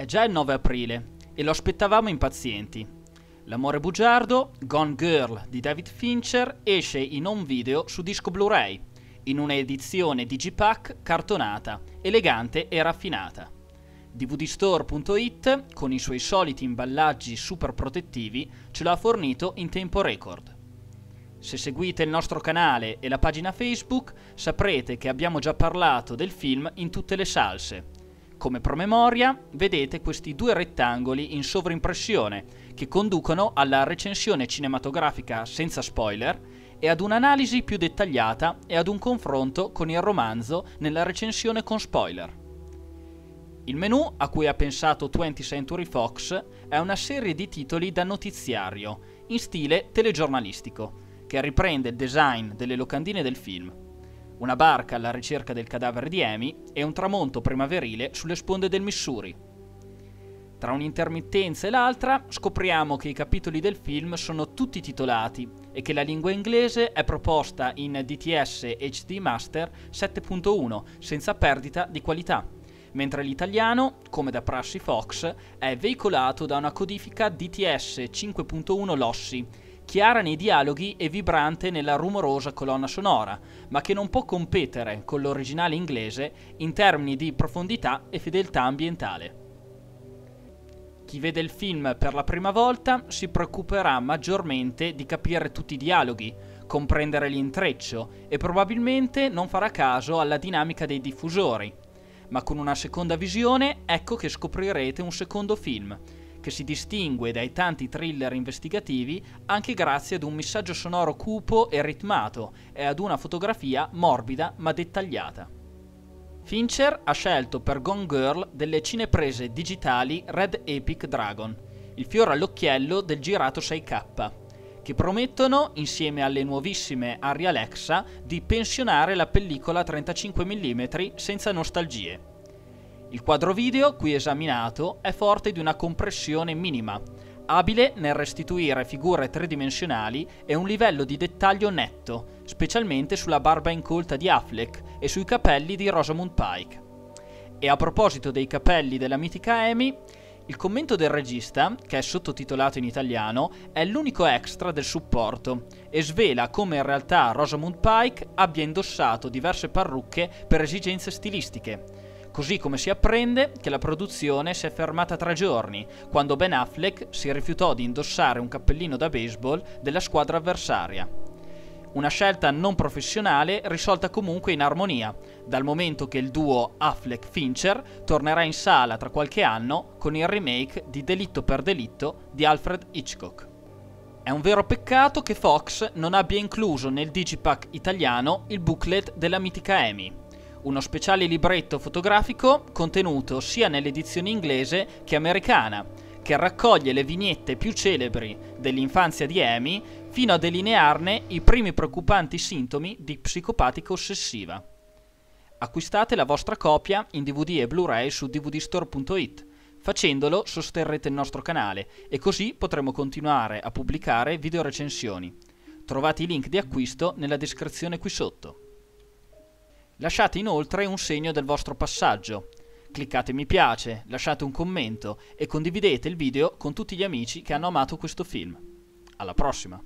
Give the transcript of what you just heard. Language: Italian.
È già il 9 aprile e lo aspettavamo impazienti. L'amore bugiardo, Gone Girl di David Fincher, esce in home video su disco Blu-ray, in una edizione digipack cartonata, elegante e raffinata. dvdstore.it, con i suoi soliti imballaggi super protettivi, ce l'ha fornito in tempo record. Se seguite il nostro canale e la pagina Facebook, saprete che abbiamo già parlato del film in tutte le salse come promemoria vedete questi due rettangoli in sovrimpressione che conducono alla recensione cinematografica senza spoiler e ad un'analisi più dettagliata e ad un confronto con il romanzo nella recensione con spoiler. Il menu a cui ha pensato 20th Century Fox è una serie di titoli da notiziario, in stile telegiornalistico, che riprende il design delle locandine del film una barca alla ricerca del cadavere di Amy e un tramonto primaverile sulle sponde del Missouri. Tra un'intermittenza e l'altra scopriamo che i capitoli del film sono tutti titolati e che la lingua inglese è proposta in DTS HD Master 7.1 senza perdita di qualità, mentre l'italiano, come da prassi Fox, è veicolato da una codifica DTS 5.1 Lossi chiara nei dialoghi e vibrante nella rumorosa colonna sonora, ma che non può competere con l'originale inglese in termini di profondità e fedeltà ambientale. Chi vede il film per la prima volta si preoccuperà maggiormente di capire tutti i dialoghi, comprendere l'intreccio e probabilmente non farà caso alla dinamica dei diffusori. Ma con una seconda visione ecco che scoprirete un secondo film, che si distingue dai tanti thriller investigativi anche grazie ad un messaggio sonoro cupo e ritmato e ad una fotografia morbida ma dettagliata. Fincher ha scelto per Gone Girl delle cineprese digitali Red Epic Dragon, il fiore all'occhiello del girato 6K, che promettono, insieme alle nuovissime Arri Alexa, di pensionare la pellicola 35 mm senza nostalgie. Il quadro video qui esaminato è forte di una compressione minima, abile nel restituire figure tridimensionali e un livello di dettaglio netto, specialmente sulla barba incolta di Affleck e sui capelli di Rosamund Pike. E a proposito dei capelli della mitica Amy, il commento del regista, che è sottotitolato in italiano, è l'unico extra del supporto e svela come in realtà Rosamund Pike abbia indossato diverse parrucche per esigenze stilistiche così come si apprende che la produzione si è fermata tre giorni, quando Ben Affleck si rifiutò di indossare un cappellino da baseball della squadra avversaria. Una scelta non professionale risolta comunque in armonia, dal momento che il duo Affleck-Fincher tornerà in sala tra qualche anno con il remake di Delitto per Delitto di Alfred Hitchcock. È un vero peccato che Fox non abbia incluso nel digipack italiano il booklet della mitica Amy uno speciale libretto fotografico contenuto sia nell'edizione inglese che americana, che raccoglie le vignette più celebri dell'infanzia di Amy fino a delinearne i primi preoccupanti sintomi di psicopatica ossessiva. Acquistate la vostra copia in DVD e Blu-ray su dvdstore.it. Facendolo sosterrete il nostro canale e così potremo continuare a pubblicare video recensioni. Trovate i link di acquisto nella descrizione qui sotto. Lasciate inoltre un segno del vostro passaggio. Cliccate mi piace, lasciate un commento e condividete il video con tutti gli amici che hanno amato questo film. Alla prossima!